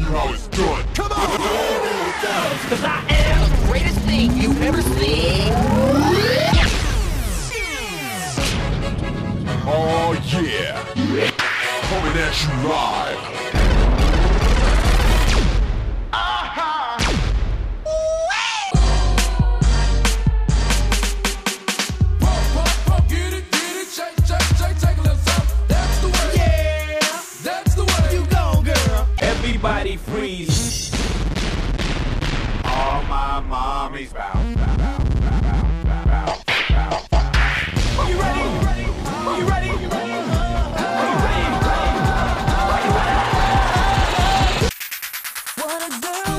you how it's done. Come on! Cause I am the greatest thing you've ever seen. Oh yeah. Coming at you live. Everybody freeze. All my mommies bow. Are you ready? Are you ready? Are you ready? What a girl.